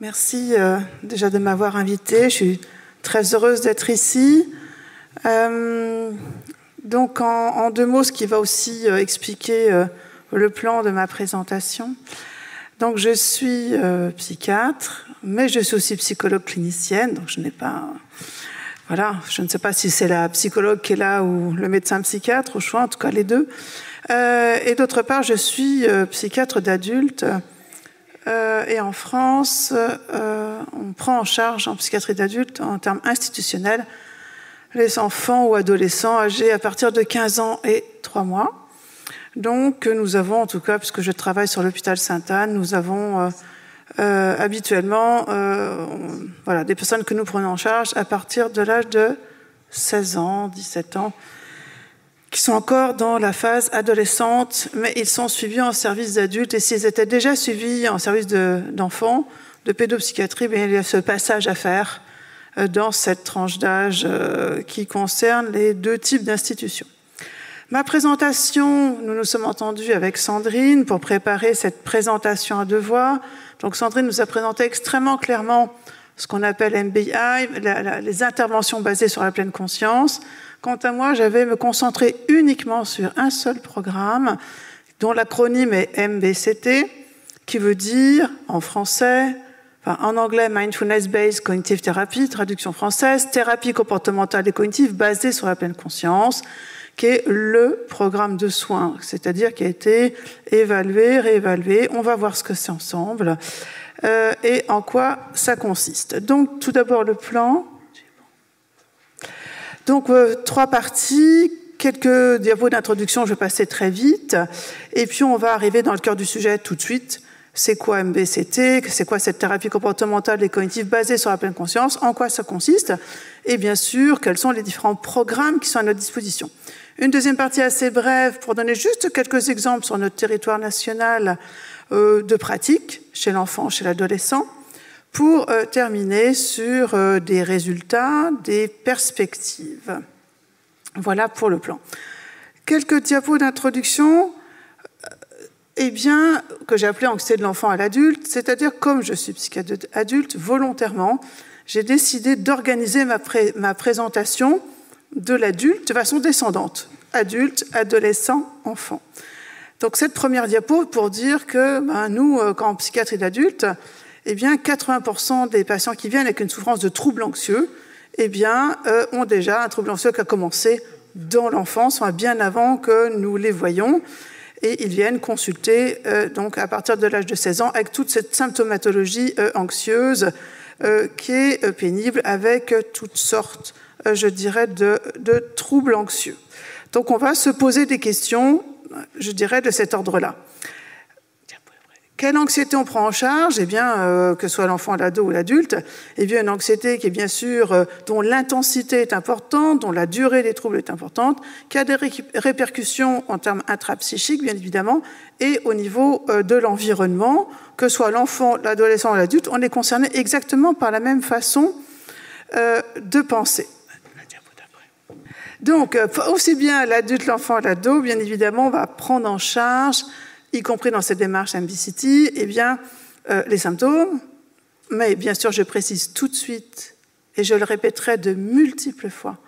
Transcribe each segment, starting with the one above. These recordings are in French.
Merci euh, déjà de m'avoir invité. Je suis très heureuse d'être ici. Euh, donc, en, deux mots, ce qui va aussi euh, expliquer le plan de ma présentation. Donc, je suis psychiatre, mais je suis aussi psychologue clinicienne. Donc, je n'ai pas. Voilà, je ne sais pas si c'est la psychologue qui est là ou le médecin psychiatre, au choix, en tout cas les deux. et d'autre part, je suis psychiatre d'adultes euh, et en France, euh, on prend en charge en psychiatrie d'adultes, en termes institutionnels, les enfants ou adolescents âgés à partir de 15 ans et 3 mois. Donc nous avons, en tout cas, puisque je travaille sur l'hôpital Sainte-Anne, nous avons euh, habituellement voilà, des personnes que nous prenons en charge à partir de l'âge de 16 ans, 17 ans, qui sont encore dans la phase adolescente, mais ils sont suivis en service d'adultes. Et s'ils étaient déjà suivis en service d'enfants, de, pédopsychiatrie, bien, il y a ce passage à faire euh, dans cette tranche d'âge euh, qui concerne les deux types d'institutions. Ma présentation, nous nous sommes entendus avec Sandrine pour préparer cette présentation à deux voix. Donc Sandrine nous a présenté extrêmement clairement ce qu'on appelle MBI, les interventions basées sur la pleine conscience, Quant à moi, j'avais me concentrer uniquement sur un seul programme, dont l'acronyme est MBCT, qui veut dire en français, en anglais Mindfulness Based Cognitive Therapy, traduction française, thérapie comportementale et cognitive basée sur la pleine conscience, qui est le programme de soins, c'est-à-dire qui a été évalué, réévalué. On va voir ce que c'est ensemble euh, et en quoi ça consiste. Donc, tout d'abord le plan. Donc, euh, trois parties, quelques diapos d'introduction, je vais passer très vite, et puis on va arriver dans le cœur du sujet tout de suite. C'est quoi MBCT C'est quoi cette thérapie comportementale et cognitive basée sur la pleine conscience? En quoi ça consiste? Et bien sûr, quels sont les différents programmes qui sont à notre disposition. Une deuxième partie assez brève pour donner juste quelques exemples sur notre territoire national euh, de pratique chez l'enfant, chez l'adolescent pour euh, terminer sur euh, des résultats, des perspectives. Voilà pour le plan. Quelques diapos d'introduction, eh bien, que j'ai appelé anxiété de l'enfant à l'adulte, c'est-à-dire comme je suis psychiatre adulte, volontairement, j'ai décidé d'organiser ma, ma, présentation de l'adulte de façon descendante. Adulte, adolescent, enfant. Donc cette première diapo pour dire que ben, nous, quand en psychiatrie d'adulte, eh bien, 80% des patients qui viennent avec une souffrance de troubles anxieux, eh bien, euh, ont déjà un trouble anxieux qui a commencé dans l'enfance, bien avant que nous les voyons, et ils viennent consulter euh, donc à partir de l'âge de 16 ans avec toute cette symptomatologie euh, anxieuse qui est pénible, avec toutes sortes, je dirais, de, de troubles anxieux. Donc, on va se poser des questions, je dirais, de cet ordre-là. Quelle anxiété on prend en charge Eh bien, euh, que ce soit l'enfant, l'ado ou l'adulte, eh bien, une anxiété qui est bien sûr, euh, dont l'intensité est importante, dont la durée des troubles est importante, qui a des répercussions en termes intrapsychiques, bien évidemment, et au niveau euh, de l'environnement, que ce soit l'enfant, l'adolescent ou l'adulte, on est concerné exactement par la même façon de penser. Donc, aussi bien l'adulte, l'enfant, l'ado, bien évidemment, on va prendre en charge y compris dans cette démarche MBCT, eh bien, euh, les symptômes, mais bien sûr, je précise tout de suite, et je le répéterai de multiples fois,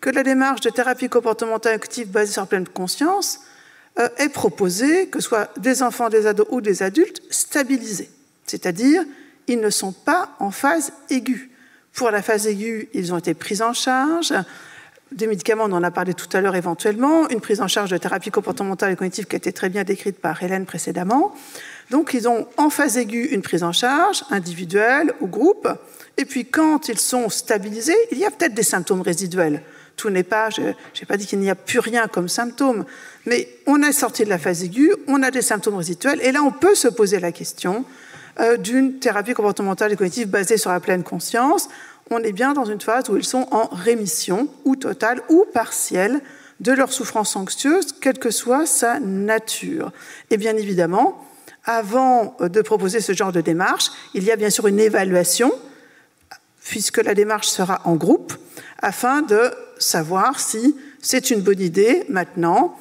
que la démarche de thérapie comportementale active basée sur pleine conscience euh, est proposée, que ce soit des enfants, des ados ou des adultes, stabilisés. C'est-à-dire, ils ne sont pas en phase aiguë. Pour la phase aiguë, ils ont été pris en charge, des médicaments, on en a parlé tout à l'heure éventuellement, une prise en charge de thérapie comportementale et cognitive qui a été très bien décrite par Hélène précédemment. Donc ils ont en phase aiguë une prise en charge individuelle ou groupe, et puis quand ils sont stabilisés, il y a peut-être des symptômes résiduels. Tout n'est pas, je n'ai pas dit qu'il n'y a plus rien comme symptômes, mais on est sorti de la phase aiguë, on a des symptômes résiduels, et là on peut se poser la question euh, d'une thérapie comportementale et cognitive basée sur la pleine conscience. On est bien dans une phase où ils sont en rémission, ou totale, ou partielle, de leur souffrance anxieuse, quelle que soit sa nature. Et bien évidemment, avant de proposer ce genre de démarche, il y a bien sûr une évaluation, puisque la démarche sera en groupe, afin de savoir si c'est une bonne idée maintenant,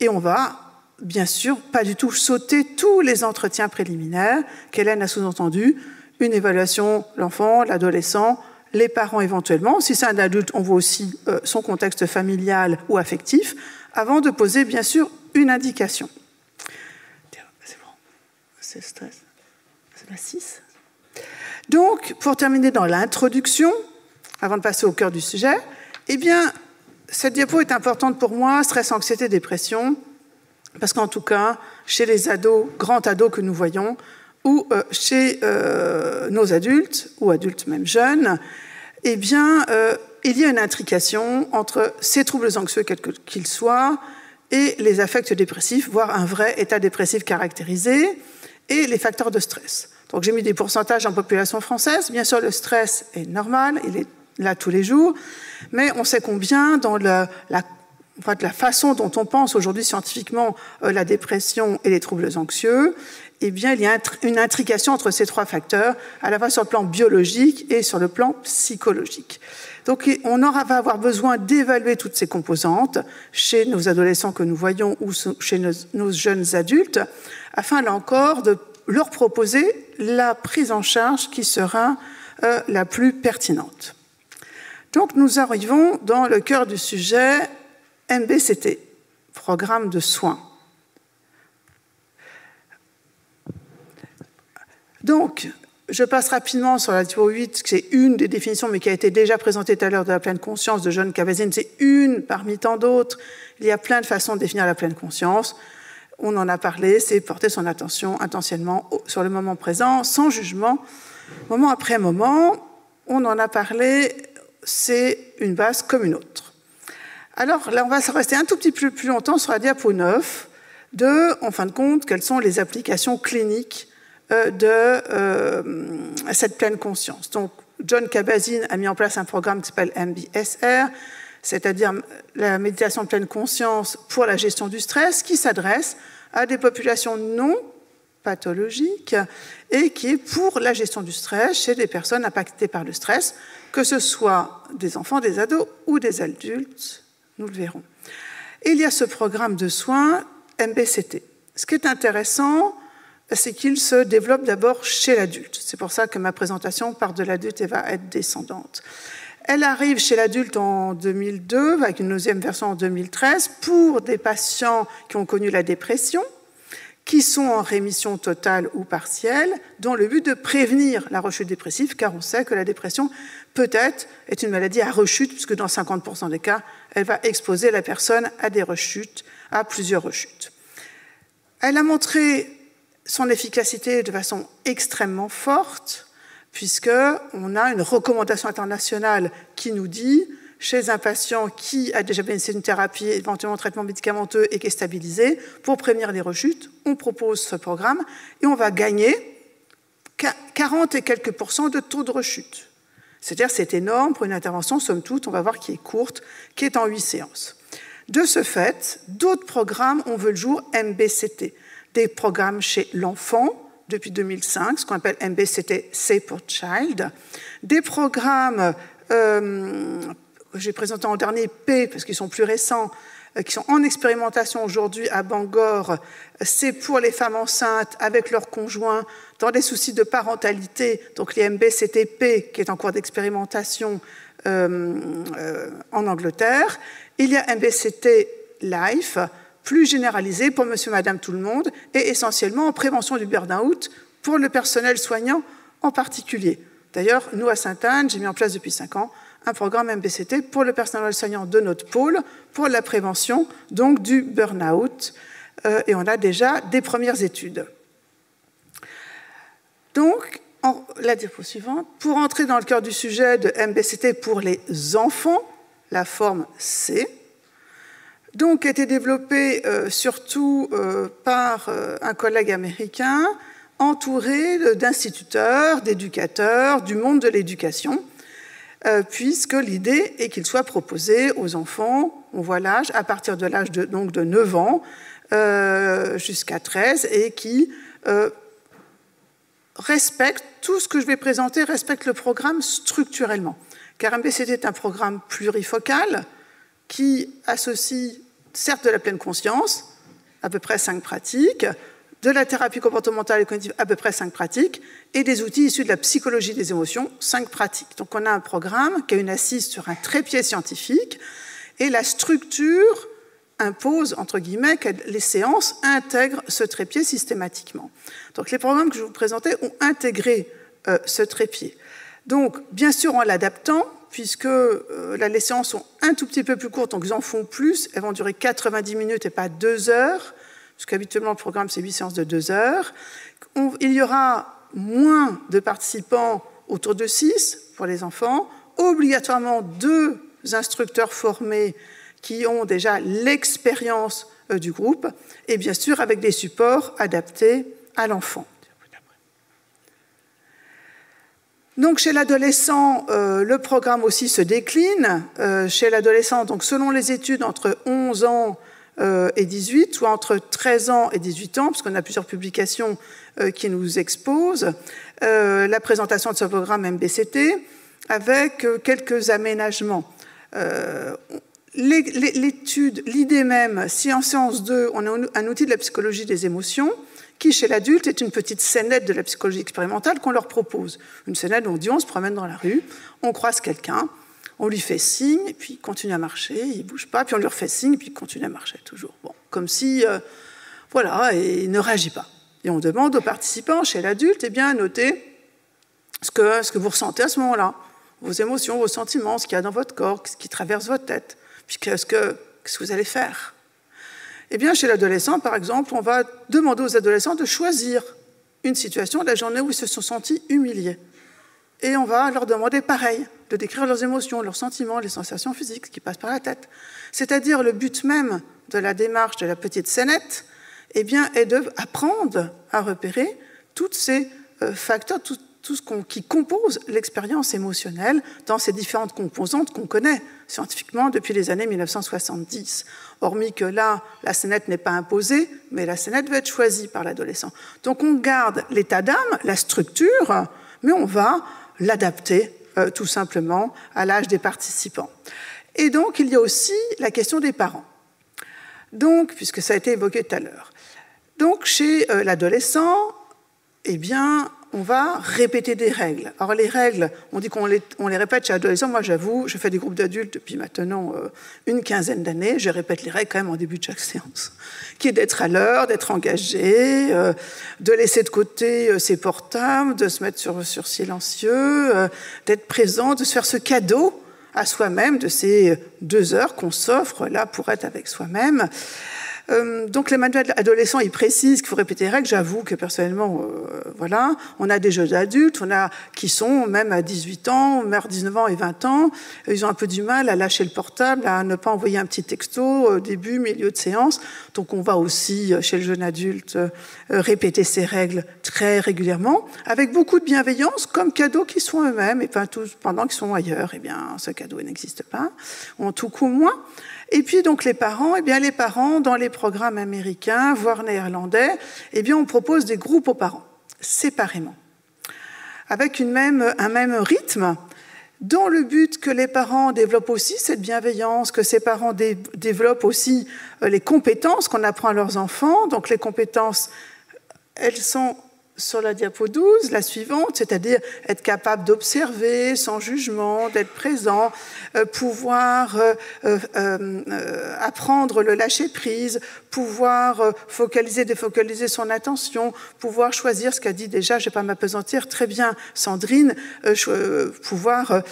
et on va bien sûr pas du tout sauter tous les entretiens préliminaires qu'Hélène a sous-entendu, une évaluation, l'enfant, l'adolescent, les parents éventuellement. Si c'est un adulte, on voit aussi euh, son contexte familial ou affectif, avant de poser bien sûr une indication. C'est bon, c'est stress. C'est la 6. Donc, pour terminer dans l'introduction, avant de passer au cœur du sujet, eh bien, cette diapo est importante pour moi, stress, anxiété, dépression, parce qu'en tout cas, chez les ados, grands ados que nous voyons, ou euh, chez euh, nos adultes, ou adultes même jeunes, eh bien, euh, il y a une intrication entre ces troubles anxieux, quels qu'ils soient, et les affects dépressifs, voire un vrai état dépressif caractérisé, et les facteurs de stress. Donc j'ai mis des pourcentages en population française. Bien sûr, le stress est normal, il est là tous les jours, mais on sait combien dans la, façon dont on pense aujourd'hui scientifiquement la dépression et les troubles anxieux, eh bien, il y a une intrication entre ces trois facteurs, à la fois sur le plan biologique et sur le plan psychologique. Donc, on aura, va avoir besoin d'évaluer toutes ces composantes chez nos adolescents que nous voyons ou chez nos, jeunes adultes, afin, là encore, de leur proposer la prise en charge qui sera euh, la plus pertinente. Donc nous arrivons dans le cœur du sujet MBCT, programme de soins. Donc, je passe rapidement sur la diapo 8, c'est une des définitions, mais qui a été déjà présentée tout à l'heure de la pleine conscience de John Kabat-Zinn. C'est une parmi tant d'autres. Il y a plein de façons de définir la pleine conscience. On en a parlé, c'est porter son attention intentionnellement sur le moment présent, sans jugement, moment après moment. On en a parlé, c'est une base comme une autre. Alors là, on va rester un tout petit peu plus longtemps sur la diapo 9 de, en fin de compte, quelles sont les applications cliniques de euh, cette pleine conscience. Donc, John Kabat-Zinn a mis en place un programme qui s'appelle MBSR, c'est-à-dire la méditation de pleine conscience pour la gestion du stress, qui s'adresse à des populations non pathologiques et qui est pour la gestion du stress chez des personnes impactées par le stress, que ce soit des enfants, des ados ou des adultes, nous le verrons. il y a ce programme de soins MBCT. Ce qui est intéressant, c'est qu'il se développe d'abord chez l'adulte. C'est pour ça que ma présentation part de l'adulte et va être descendante. Elle arrive chez l'adulte en 2002, avec une deuxième version en 2013, pour des patients qui ont connu la dépression, qui sont en rémission totale ou partielle, dans le but de prévenir la rechute dépressive, car on sait que la dépression peut-être est une maladie à rechute, puisque dans 50% des cas, elle va exposer la personne à des rechutes, à plusieurs rechutes. Elle a montré son efficacité de façon extrêmement forte, puisqu'on a une recommandation internationale qui nous dit chez un patient qui a déjà bénéficié d'une thérapie, éventuellement un traitement médicamenteux et qui est stabilisé, pour prévenir les rechutes, on propose ce programme et on va gagner 40 et quelques pourcents de taux de rechute. C'est-à-dire c'est énorme pour une intervention, somme toute, on va voir qui est courte, qui est en 8 séances. De ce fait, d'autres programmes ont vu le jour MBCT, des programmes chez l'enfant depuis 2005, ce qu'on appelle MBCT C pour Child, des programmes euh, j'ai présenté en dernier P, parce qu'ils sont plus récents, euh, qui sont en expérimentation aujourd'hui à Bangor, c'est pour les femmes enceintes avec leurs conjoints dans des soucis de parentalité. Donc l'IMB-CTP qui est en cours d'expérimentation euh, euh, en Angleterre. Il y a MBCT Life, plus généralisé pour monsieur, madame, tout le monde, et essentiellement en prévention du burn-out pour le personnel soignant en particulier. D'ailleurs, nous à Sainte-Anne, j'ai mis en place depuis cinq ans un programme MBCT pour le personnel soignant de notre pôle pour la prévention donc du burn-out. Euh, et on a déjà des premières études. Donc, la diapo suivante, pour entrer dans le cœur du sujet de MBCT pour les enfants, la forme C, donc a été développée euh, surtout euh, par un collègue américain entouré d'instituteurs, d'éducateurs, du monde de l'éducation, puisque l'idée est qu'il soit proposé aux enfants, on voit l'âge, à partir de l'âge de, donc de 9 ans jusqu'à 13, et qui respecte tout ce que je vais présenter, respecte le programme structurellement. Car MBCT est un programme plurifocal qui associe certes de la pleine conscience, à peu près cinq pratiques, de la thérapie comportementale et cognitive, à peu près cinq pratiques, et des outils issus de la psychologie des émotions, cinq pratiques. Donc on a un programme qui a une assise sur un trépied scientifique, et la structure impose, entre guillemets, que les séances intègrent ce trépied systématiquement. Donc les programmes que je vous présentais ont intégré euh, ce trépied. Donc, bien sûr, en l'adaptant, puisque euh, les séances sont un tout petit peu plus courtes, donc ils en font plus, elles vont durer 90 minutes et pas 2 heures, parce qu'habituellement le programme c'est 8 séances de 2 heures. il y aura moins de participants autour de 6 pour les enfants, obligatoirement deux instructeurs formés qui ont déjà l'expérience euh, du groupe, et bien sûr avec des supports adaptés à l'enfant. Donc chez l'adolescent, euh, le programme aussi se décline. Euh, chez l'adolescent, donc selon les études, entre 11 ans et 18, soit entre 13 ans et 18 ans, puisqu'on a plusieurs publications qui nous exposent, la présentation de ce programme MBCT avec quelques aménagements l'étude, l'idée même, si en séance 2, on a un outil de la psychologie des émotions, chez l'adulte est une petite scénette de la psychologie expérimentale qu'on leur propose. Une scénette où on dit on se promène dans la rue, on croise quelqu'un, on lui fait signe, et puis il continue à marcher, il bouge pas, puis on lui refait signe, et puis il continue à marcher toujours. Bon, comme si, euh, voilà, et il ne réagit pas. Et on demande aux participants chez l'adulte, eh bien, à noter ce que, ce que vous ressentez à ce moment-là, vos émotions, vos sentiments, ce qu'il y a dans votre corps, ce qui traverse votre tête. Puis qu'est-ce que, vous allez faire Eh bien, chez l'adolescent, par exemple, on va demander aux adolescents de choisir une situation de la journée où ils se sont sentis humiliés. Et on va leur demander pareil, de décrire leurs émotions, leurs sentiments, les sensations physiques, qui passe par la tête. C'est-à-dire le but même de la démarche de la petite scénette, eh bien, est d'apprendre à repérer tous ces euh, facteurs, tout ce qui compose l'expérience émotionnelle dans ces différentes composantes qu'on connaît scientifiquement depuis les années 1970. Hormis que là, la scénette n'est pas imposée, mais la scénette va être choisie par l'adolescent. Donc on garde l'état d'âme, la structure, mais on va l'adapter euh, tout simplement à l'âge des participants. Et donc il y a aussi la question des parents. Donc, puisque ça a été évoqué tout à l'heure. Donc chez euh, l'adolescent, eh bien, on va répéter des règles. Alors les règles, on dit qu'on les, répète chez adolescents. Moi, j'avoue, je fais des groupes d'adultes depuis maintenant euh, une quinzaine d'années. Je répète les règles quand même en début de chaque séance, qui est d'être à l'heure, d'être engagé, euh, de laisser de côté euh, ses portables, de se mettre sur, sur silencieux, d'être présent, de se faire ce cadeau à soi-même de ces deux heures qu'on s'offre là pour être avec soi-même. Euh, donc les manuels adolescents, ils précisent qu'il faut répéter les règles. J'avoue que personnellement, euh, voilà, on a des jeux d'adultes, on a qui sont même à 18 ans, même 19 ans et 20 ans. Ils ont un peu du mal à lâcher le portable, à ne pas envoyer un petit texto début, milieu de séance. Donc on va aussi euh, chez le jeune adulte répéter ces règles très régulièrement, avec beaucoup de bienveillance, comme cadeau qu'ils sont eux-mêmes, et pas tous pendant qu'ils sont ailleurs. Eh bien, ce cadeau n'existe pas, en tout coup moins. Et puis donc les parents, eh bien les parents dans les programmes américains, voire néerlandais, eh bien on propose des groupes aux parents séparément, avec un même rythme, dans le but que les parents développent aussi cette bienveillance, que ces parents développent aussi euh, les compétences qu'on apprend à leurs enfants. Donc les compétences, elles sont sur la diapo 12, la suivante, c'est-à-dire être capable d'observer sans jugement, d'être présent, euh, pouvoir euh, euh, apprendre le lâcher-prise, pouvoir focaliser, défocaliser son attention, pouvoir choisir ce qu'a dit déjà, je ne vais pas m'apesantir, très bien Sandrine, pouvoir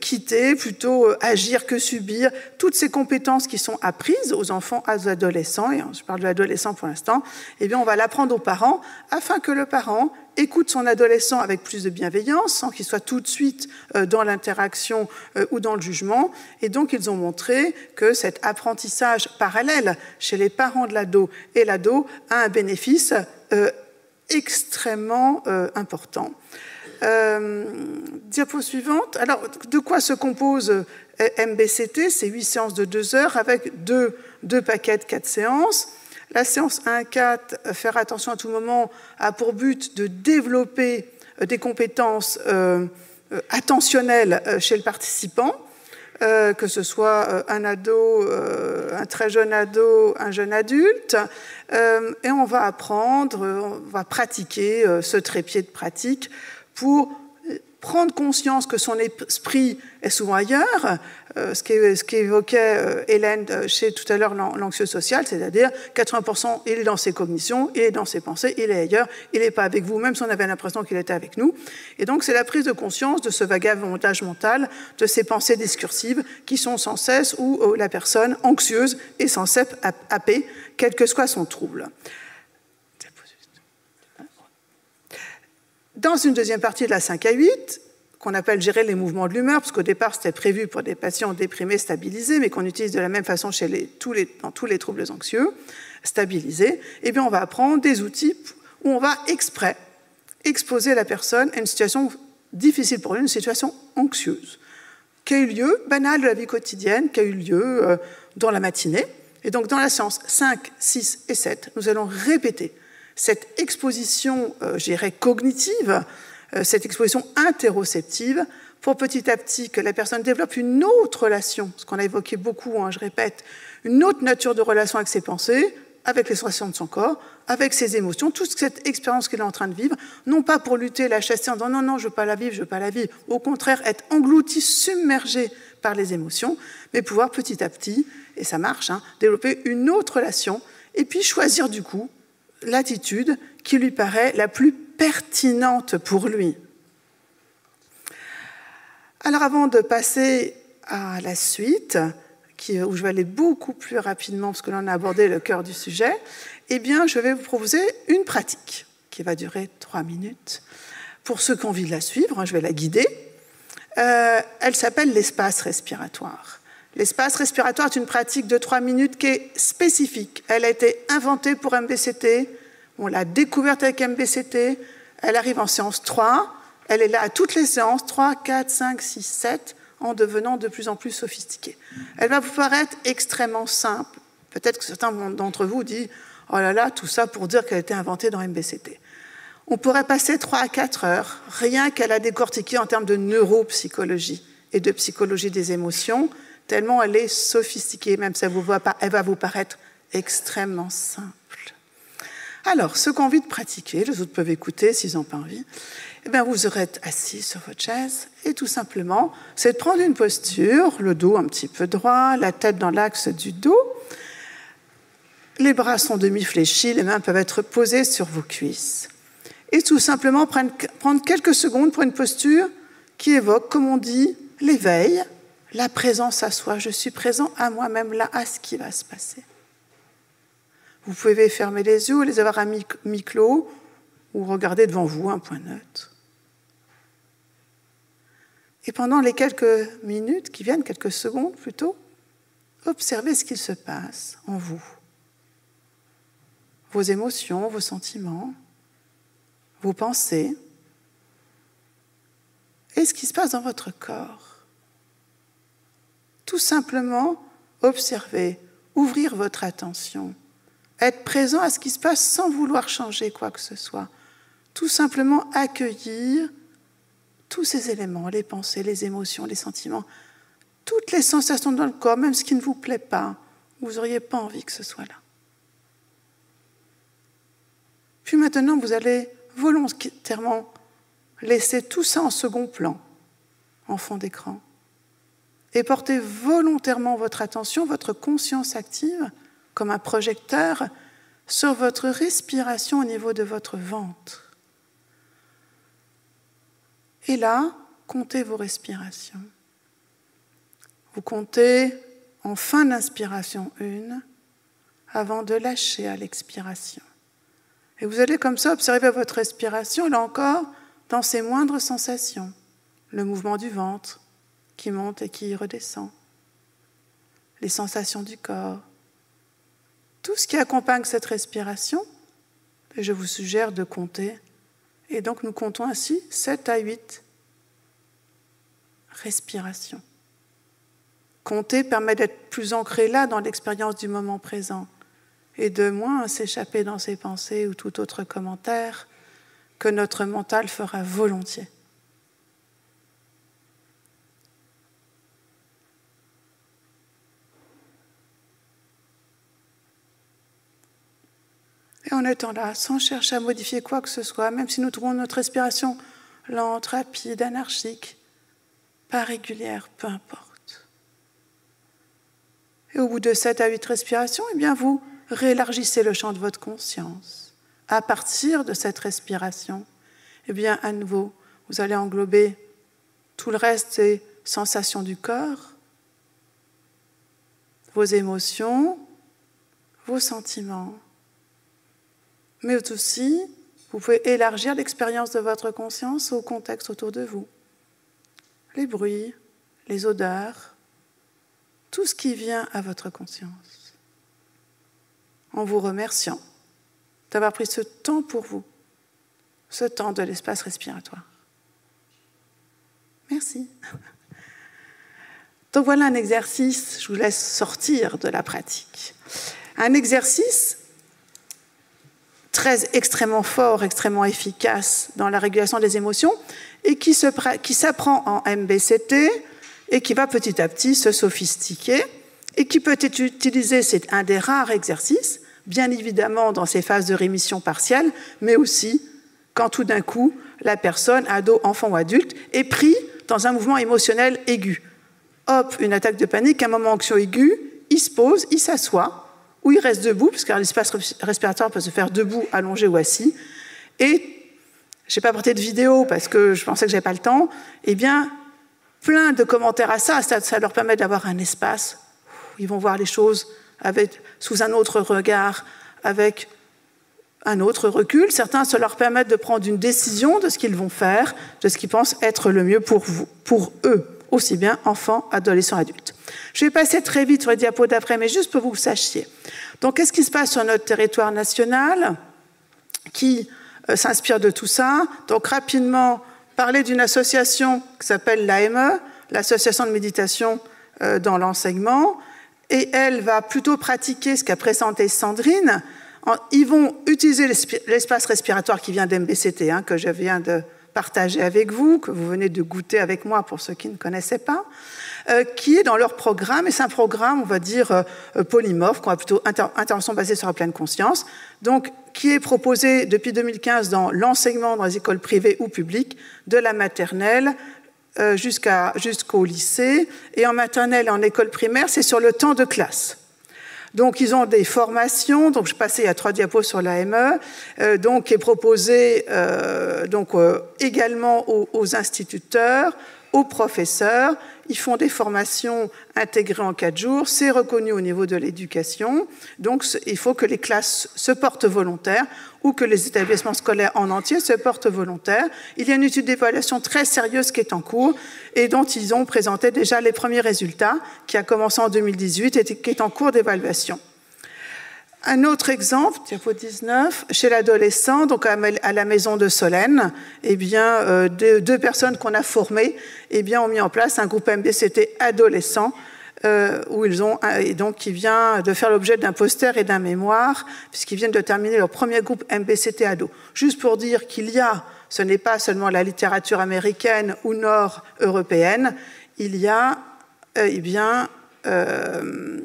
quitter, plutôt agir que subir, toutes ces compétences qui sont apprises aux enfants, aux adolescents, et je parle de l'adolescent pour l'instant, eh bien on va l'apprendre aux parents afin que le parent écoute son adolescent avec plus de bienveillance, sans qu'il soit tout de suite euh, dans l'interaction euh, ou dans le jugement. Et donc, ils ont montré que cet apprentissage parallèle chez les parents de l'ado et l'ado a un bénéfice euh, extrêmement important. diapo suivante. Alors, de quoi se compose MBCT C'est huit séances de deux heures avec deux, deux paquets quatre séances. La séance 1-4, faire attention à tout moment, a pour but de développer des compétences attentionnelles chez le participant. Euh, que ce soit euh, un ado, euh, un très jeune ado, un jeune adulte, et on va apprendre, on va pratiquer ce trépied de pratique pour prendre conscience que son esprit est souvent ailleurs, euh, ce qu'évoquait euh, Hélène euh, chez tout à l'heure l'anxieux social, c'est-à-dire 80% il est dans ses cognitions, il est dans ses pensées, il est ailleurs, il n'est pas avec vous, même si on avait l'impression qu'il était avec nous. Et donc c'est la prise de conscience de ce vagabondage mental, de ces pensées discursives qui sont sans cesse où la personne anxieuse est sans cesse happée, quel que soit son trouble. Dans une deuxième partie de la 5 à 8, qu'on appelle gérer les mouvements de l'humeur, parce qu'au départ c'était prévu pour des patients déprimés stabilisés, mais qu'on utilise de la même façon chez tous les, dans tous les troubles anxieux, stabilisés, eh bien on va apprendre des outils où on va exprès exposer la personne à une situation difficile pour lui, une situation anxieuse, qui a eu lieu, banale de la vie quotidienne, qui a eu lieu euh, dans la matinée. Et donc dans la séance 5, 6 et 7, nous allons répéter cette exposition, euh, je dirais, cognitive, cette exposition interoceptive, pour petit à petit que la personne développe une autre relation, ce qu'on a évoqué beaucoup, hein, je répète, une autre nature de relation avec ses pensées, avec les sensations de son corps, avec ses émotions, toute cette expérience qu'il est en train de vivre, non pas pour lutter, la chasser en disant non, non, je ne veux pas la vivre, je ne veux pas la vivre, au contraire, être englouti, submergé par les émotions, mais pouvoir petit à petit, et ça marche, hein, développer une autre relation, et puis choisir du coup l'attitude qui lui paraît la plus pertinente pour lui. Alors avant de passer à la suite, où je vais aller beaucoup plus rapidement parce que l'on a abordé le cœur du sujet, eh bien, je vais vous proposer une pratique qui va durer trois minutes. Pour ceux qui ont envie de la suivre, hein, je vais la guider. Euh, elle s'appelle l'espace respiratoire. L'espace respiratoire est une pratique de trois minutes qui est spécifique. Elle a été inventée pour MBCT, on l'a découverte avec MBCT, elle arrive en séance 3, elle est là à toutes les séances, 3, 4, 5, 6, 7, en devenant de plus en plus sophistiquée. Elle va vous paraître extrêmement simple. Peut-être que certains d'entre vous disent Oh là là, tout ça pour dire qu'elle a été inventée dans MBCT. On pourrait passer 3 à 4 heures rien qu'à la décortiquer en termes de neuropsychologie et de psychologie des émotions, tellement elle est sophistiquée, même si elle, vous elle va vous paraître extrêmement simple. Alors, ceux qui ont envie de pratiquer, les autres peuvent écouter s'ils n'ont pas envie, eh bien, vous aurez assis sur votre chaise et tout simplement, c'est de prendre une posture, le dos un petit peu droit, la tête dans l'axe du dos. Les bras sont demi-fléchis, les mains peuvent être posées sur vos cuisses. Et tout simplement prendre quelques secondes pour une posture qui évoque, comme on dit, l'éveil, la présence à soi. Je suis présent à moi-même là, à ce qui va se passer. Vous pouvez fermer les yeux, les avoir à mi-clos ou regarder devant vous un point neutre. Et pendant les quelques minutes qui viennent, quelques secondes plutôt, observez ce qu'il se passe en vous. Vos émotions, vos sentiments, vos pensées et ce qui se passe dans votre corps. Tout simplement observer, ouvrir votre attention être présent à ce qui se passe sans vouloir changer quoi que ce soit. Tout simplement accueillir tous ces éléments, les pensées, les émotions, les sentiments, toutes les sensations dans le corps, même ce qui ne vous plaît pas, vous n'auriez pas envie que ce soit là. Puis maintenant, vous allez volontairement laisser tout ça en second plan, en fond d'écran, et porter volontairement votre attention, votre conscience active comme un projecteur sur votre respiration au niveau de votre ventre. Et là, comptez vos respirations. Vous comptez en fin d'inspiration une avant de lâcher à l'expiration. Et vous allez comme ça observer votre respiration, là encore, dans ses moindres sensations. Le mouvement du ventre qui monte et qui redescend. Les sensations du corps, tout ce qui accompagne cette respiration, je vous suggère de compter Et donc nous comptons ainsi 7 à 8 respirations. Compter permet d'être plus ancré là dans l'expérience du moment présent et de moins s'échapper dans ses pensées ou tout autre commentaire que notre mental fera volontiers. Et en étant là, sans chercher à modifier quoi que ce soit, même si nous trouvons notre respiration lente, rapide, anarchique, pas régulière, peu importe. Et au bout de 7 à 8 respirations, eh bien vous réélargissez le champ de votre conscience. À partir de cette respiration, eh bien à nouveau, vous allez englober tout le reste des sensations du corps, vos émotions, vos sentiments, mais aussi vous pouvez élargir l'expérience de votre conscience au contexte autour de vous. Les bruits, les odeurs, tout ce qui vient à votre conscience. En vous remerciant d'avoir pris ce temps pour vous, ce temps de l'espace respiratoire. Merci. Donc voilà un exercice, je vous laisse sortir de la pratique. Un exercice très extrêmement fort, extrêmement efficace dans la régulation des émotions et qui, s'apprend en MBCT et qui va petit à petit se sophistiquer et qui peut être utilisé, c'est un des rares exercices, bien évidemment dans ces phases de rémission partielle, mais aussi quand tout d'un coup la personne, ado, enfant ou adulte, est pris dans un mouvement émotionnel aigu. Hop, une attaque de panique, un moment anxieux aigu, il se pose, il s'assoit, ou il reste debout, puisque l'espace respiratoire peut se faire debout, allongé ou assis. Et je n'ai pas porté de vidéo parce que je pensais que je n'avais pas le temps. Eh bien, plein de commentaires à ça, ça, leur permet d'avoir un espace où ils vont voir les choses sous un autre regard, avec un autre recul. Certains, ça leur permet de prendre une décision de ce qu'ils vont faire, de ce qu'ils pensent être le mieux pour eux, aussi bien enfants, adolescents, adultes. Je vais passer très vite sur les diapos d'après, mais juste pour que vous sachiez. Donc, qu'est-ce qui se passe sur notre territoire national qui euh, s'inspire de tout ça? Donc, rapidement, parler d'une association qui s'appelle l'AME, l'Association de méditation euh, dans l'enseignement, et elle va plutôt pratiquer ce qu'a présenté Sandrine. ils vont utiliser l'espace respiratoire qui vient d'MBCT, hein, que je viens de partager avec vous, que vous venez de goûter avec moi pour ceux qui ne connaissaient pas. Euh, qui est dans leur programme, et c'est un programme, on va dire, euh, euh, polymorphe, qu'on va plutôt intervention basée sur la pleine conscience, donc qui est proposé depuis 2015 dans l'enseignement dans les écoles privées ou publiques, de la maternelle jusqu'au lycée, et en maternelle et en école primaire, c'est sur le temps de classe. Donc, ils ont des formations. Donc, je passais à trois diapos sur l'AME, euh, donc qui est proposé euh, donc également aux, aux, instituteurs, aux professeurs. Ils font des formations intégrées en quatre jours. C'est reconnu au niveau de l'éducation. Donc, il faut que les classes se portent volontaires ou que les établissements scolaires en entier se portent volontaires. Il y a une étude d'évaluation très sérieuse qui est en cours et dont ils ont présenté déjà les premiers résultats, qui a commencé en 2018 et qui est en cours d'évaluation. Un autre exemple, diapo 19, chez l'adolescent, donc à la maison de Solène, eh bien, euh, deux, personnes qu'on a formées eh bien, ont mis en place un groupe MBCT adolescent euh, où ils ont, et donc qui vient de faire l'objet d'un poster et d'un mémoire, puisqu'ils viennent de terminer leur premier groupe MBCT ado. Juste pour dire qu'il y a, ce n'est pas seulement la littérature américaine ou nord-européenne, il y a euh, eh bien, euh,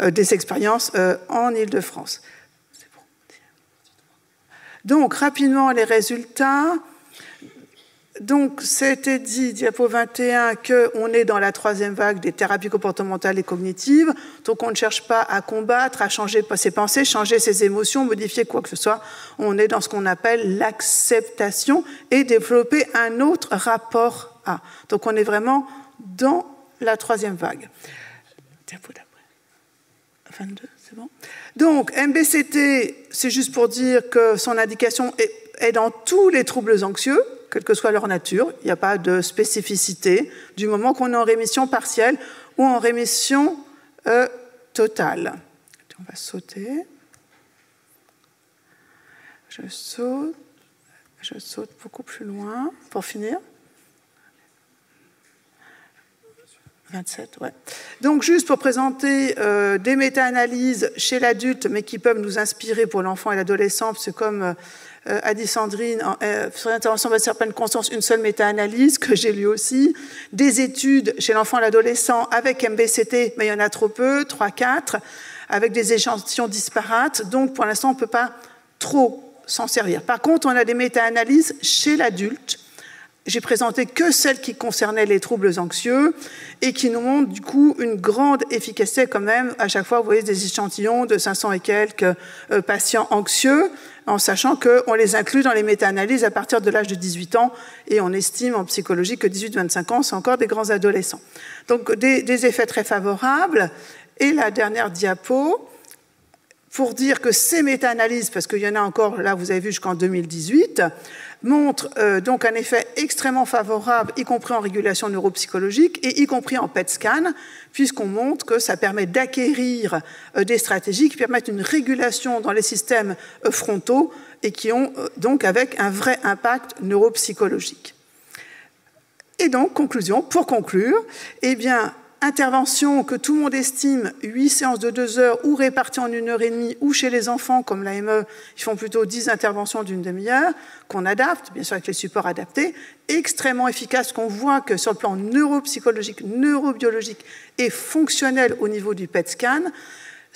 des expériences euh, en Ile-de-France. Donc, rapidement, les résultats. Donc, c'était dit, diapo 21, qu'on est dans la troisième vague des thérapies comportementales et cognitives. Donc, on ne cherche pas à combattre, à changer ses pensées, changer ses émotions, modifier quoi que ce soit. On est dans ce qu'on appelle l'acceptation et développer un autre rapport à. Donc, on est vraiment dans la troisième vague. Diapo Donc, MBCT, c'est juste pour dire que son indication est, dans tous les troubles anxieux, quelle que soit leur nature. Il n'y a pas de spécificité du moment qu'on est en rémission partielle ou en rémission euh, totale. On va sauter. Je saute. Je saute beaucoup plus loin pour finir. 27, ouais. Donc, juste pour présenter euh, des méta-analyses chez l'adulte, mais qui peuvent nous inspirer pour l'enfant et l'adolescent, c'est comme euh, a dit Sandrine, euh, sur l'intervention de certaine conscience, une seule méta-analyse que j'ai lue aussi, des études chez l'enfant et l'adolescent avec MBCT, mais il y en a trop peu, 3, 4, avec des échantillons disparates. Donc, pour l'instant, on ne peut pas trop s'en servir. Par contre, on a des méta-analyses chez l'adulte j'ai présenté que celles qui concernaient les troubles anxieux et qui nous montrent du coup une grande efficacité quand même. À chaque fois, vous voyez des échantillons de 500 et quelques euh, patients anxieux, en sachant qu'on les inclut dans les méta-analyses à partir de l'âge de 18 ans et on estime en psychologie que 18-25 ans, c'est encore des grands adolescents. Donc des, des effets très favorables. Et la dernière diapo, pour dire que ces méta-analyses, parce qu'il y en a encore, là vous avez vu jusqu'en 2018, montre euh, donc un effet extrêmement favorable, y compris en régulation neuropsychologique et y compris en PET scan, puisqu'on montre que ça permet d'acquérir euh, des stratégies qui permettent une régulation dans les systèmes euh, frontaux et qui ont donc avec un vrai impact neuropsychologique. Et donc, conclusion, pour conclure, eh bien, intervention que tout le monde estime 8 séances de 2 heures ou réparties en une heure et demie, ou chez les enfants, comme l'AME, ils font plutôt 10 interventions d'une demi-heure, qu'on adapte, bien sûr avec les supports adaptés, extrêmement efficace, qu'on voit que sur le plan neuropsychologique, neurobiologique et fonctionnel au niveau du PET scan,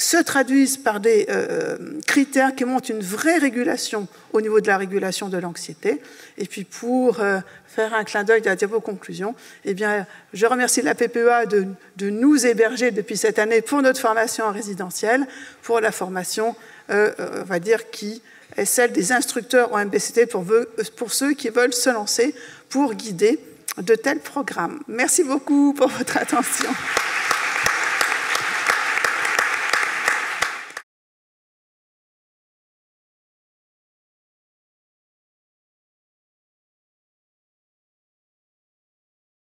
se traduisent par des euh, critères qui montrent une vraie régulation au niveau de la régulation de l'anxiété. Et puis pour euh, faire un clin d'œil à la diapo conclusion, eh bien, je remercie la PPEA de, nous héberger depuis cette année pour notre formation en résidentiel, pour la formation, euh, on va dire, qui est celle des instructeurs en MBCT pour ceux qui veulent se lancer pour guider de tels programmes. Merci beaucoup pour votre attention.